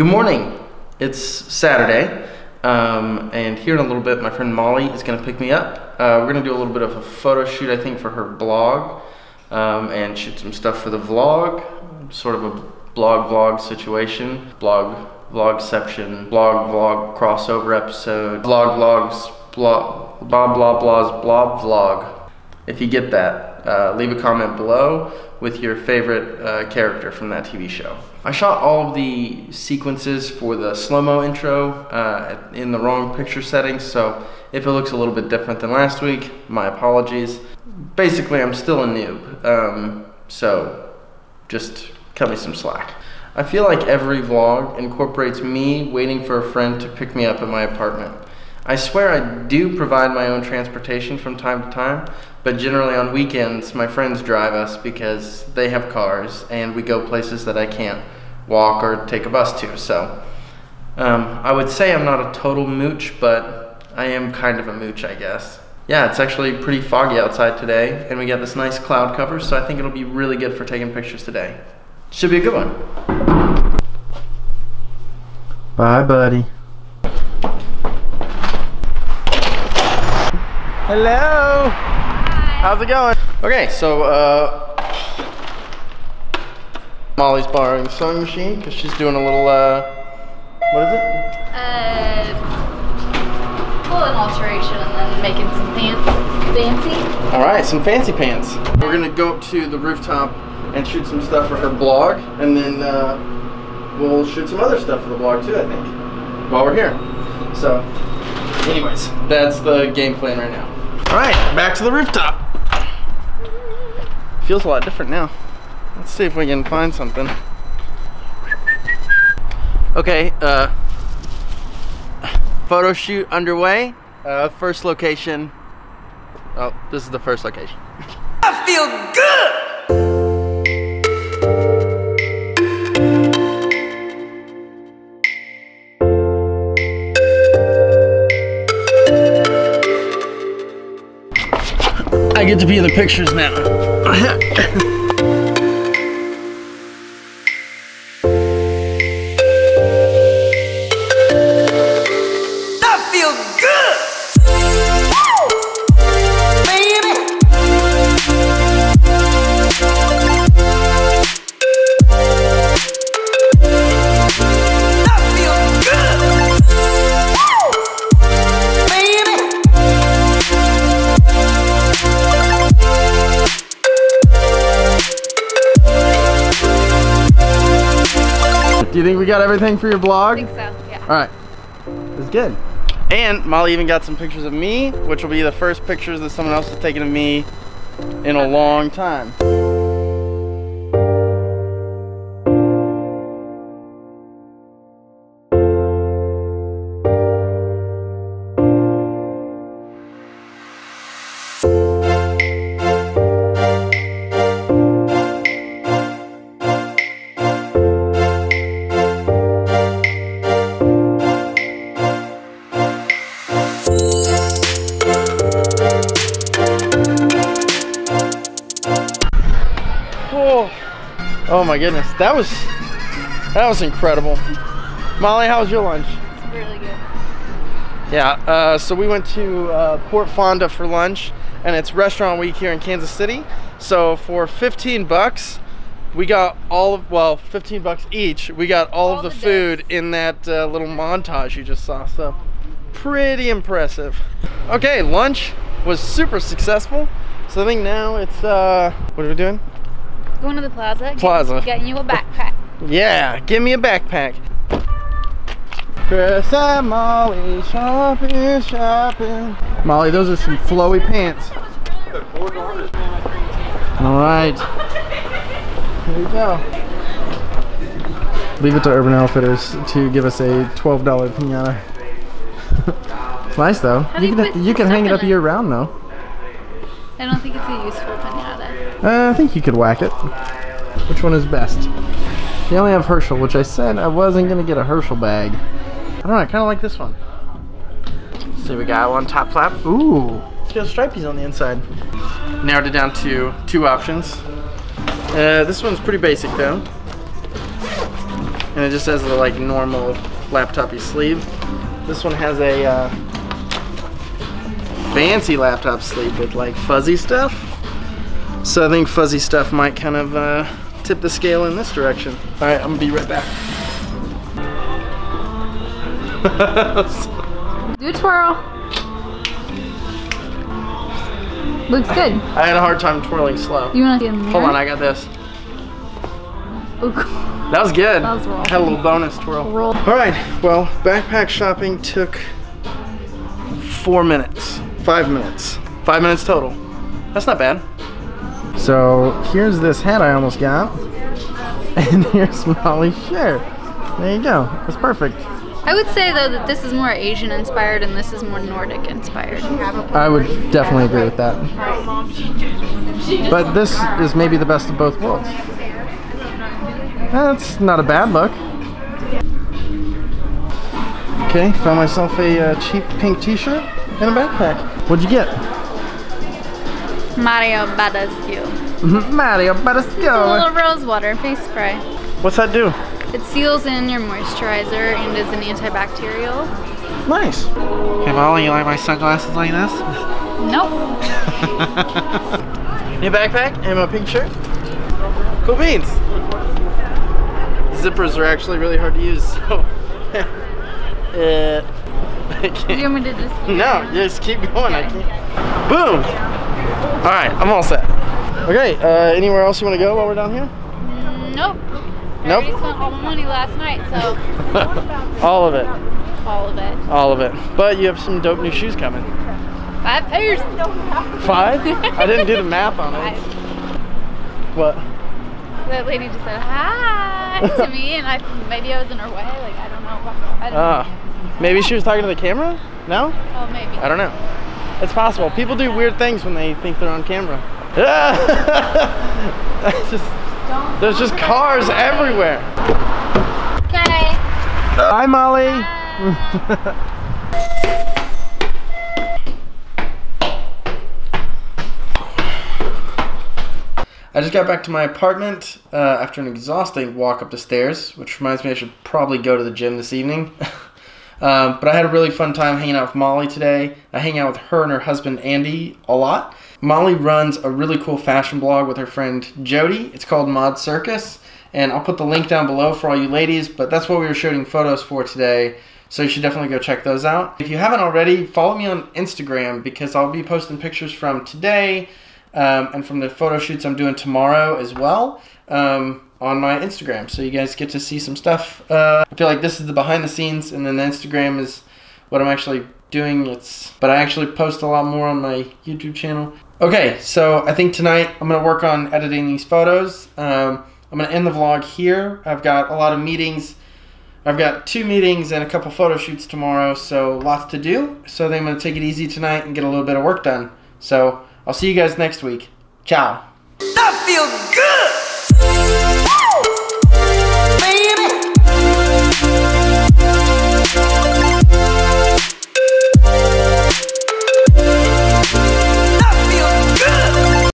Good morning. It's Saturday, um, and here in a little bit, my friend Molly is going to pick me up. Uh, we're going to do a little bit of a photo shoot, I think, for her blog, um, and shoot some stuff for the vlog, sort of a blog vlog situation, blog vlogception, blog vlog crossover episode, blog vlogs, blah blah blah blah's blob vlog. If you get that, uh, leave a comment below with your favorite uh, character from that TV show. I shot all of the sequences for the slow-mo intro uh, in the wrong picture settings, so if it looks a little bit different than last week, my apologies. Basically, I'm still a noob, um, so just cut me some slack. I feel like every vlog incorporates me waiting for a friend to pick me up at my apartment. I swear I do provide my own transportation from time to time, but generally on weekends my friends drive us because they have cars and we go places that I can't walk or take a bus to. So um, I would say I'm not a total mooch, but I am kind of a mooch, I guess. Yeah, it's actually pretty foggy outside today, and we got this nice cloud cover, so I think it'll be really good for taking pictures today. Should be a good one. Bye, buddy. Hello. How's it going? Okay, so uh, Molly's borrowing the sewing machine because she's doing a little. Uh, what is it? Uh, well, an alteration and then making some pants fancy. All right, some fancy pants. We're gonna go up to the rooftop and shoot some stuff for her blog, and then uh, we'll shoot some other stuff for the blog too. I think while we're here. So, anyways, that's the game plan right now. All right, back to the rooftop. Feels a lot different now. Let's see if we can find something. Okay, uh, photo shoot underway. Uh, first location. Oh, this is the first location. I feel good! I get to be in the pictures now. you think we got everything for your blog? I blog? think so, yeah. All right, it's good. And Molly even got some pictures of me, which will be the first pictures that someone else has taken of me in a long time. My goodness, that was that was incredible. Molly, how was your lunch? It's really good. Yeah, uh, so we went to uh, Port Fonda for lunch, and it's restaurant week here in Kansas City. So for 15 bucks, we got all of well, 15 bucks each. We got all, All of the, the food in that uh, little montage you just saw. So pretty impressive. Okay, lunch was super successful. So I think now it's uh, what are we doing? Going to the plaza. get- Plaza. Getting you a backpack. Yeah, give me a backpack. Chris and Molly shopping, shopping. Molly, those are some flowy pants. All right. Here we go. Leave it to Urban Outfitters to give us a $12 pinata. it's nice though. do You can, you can hang it up year round though. I don't think it's a useful pinata. Uh, I think you could whack it. Which one is best? They only have Herschel, which I said I wasn't gonna get a Herschel bag. I don't know, I kinda like this one. So we got one top flap. Ooh, it's got stripies on the inside. Narrowed it down to two options. Uh, this one's pretty basic though. and it just has the like normal laptopy sleeve. This one has a uh, fancy laptop sleeve with like fuzzy stuff. So I think fuzzy stuff might kind of uh, tip the scale in this direction. All right, I'm gonna be right back. Do a twirl. Looks good. I had a hard time twirling slow. You want to see a mirror? Hold on, I got this. Ooh, That was good. That was roll. Had a little bonus twirl. roll. All right, well, backpack shopping took four minutes, five minutes, five minutes total. That's not bad. So here's this hat I almost got, and here's Molly's shirt. There you go. That's perfect. I would say though that this is more Asian inspired and this is more Nordic inspired. I would definitely agree with that. But this is maybe the best of both worlds. That's not a bad look. Okay, found myself a uh, cheap pink t-shirt and a backpack. What'd you get? Mario Badescu. Mario, but let's A little rose water face spray. What's that do? It seals in your moisturizer and is an antibacterial. Nice. Hey Molly, you like my sunglasses like this? Nope. New backpack and my pink shirt. Cool beans. Zippers are actually really hard to use, so. uh, Do you want me to just No, just keep going. I can't. Boom! Alright, I'm all set. Okay, uh, anywhere else you want to go while we're down here? Nope. I Nope. already spent all my money last night, so all of it. all of it. All of it. But you have some dope new shoes coming. Five pairs. Five? I didn't do the math on it. Five. What? That lady just said hi to me, and I maybe I was in her way. Like I don't know. I don't Ah. maybe she was talking to the camera? No? Oh, maybe. I don't know. It's possible. People do weird things when they think they're on camera. Just, there's just cars everywhere. Okay. Hi, Molly. I just got back to my apartment uh, after an exhausting walk up the stairs, which reminds me I should probably go to the gym this evening. um, but I had a really fun time hanging out with Molly today. I hang out with her and her husband Andy a lot. Molly runs a really cool fashion blog with her friend Jody. It's called Mod Circus, and I'll put the link down below for all you ladies. But that's what we were shooting photos for today. So you should definitely go check those out. If you haven't already, follow me on Instagram because I'll be posting pictures from today um, and from the photo shoots I'm doing tomorrow as well um, on my Instagram. So you guys get to see some stuff. Uh, I feel like this is the behind the scenes, and then the Instagram is what I'm actually doing. It's but I actually post a lot more on my YouTube channel. Okay, so I think tonight I'm gonna work on editing these photos. Um, I'm gonna end the vlog here. I've got a lot of meetings. I've got two meetings and a couple photo shoots tomorrow, so lots to do. So then I'm gonna take it easy tonight and get a little bit of work done. So I'll see you guys next week. Ciao. That feels good!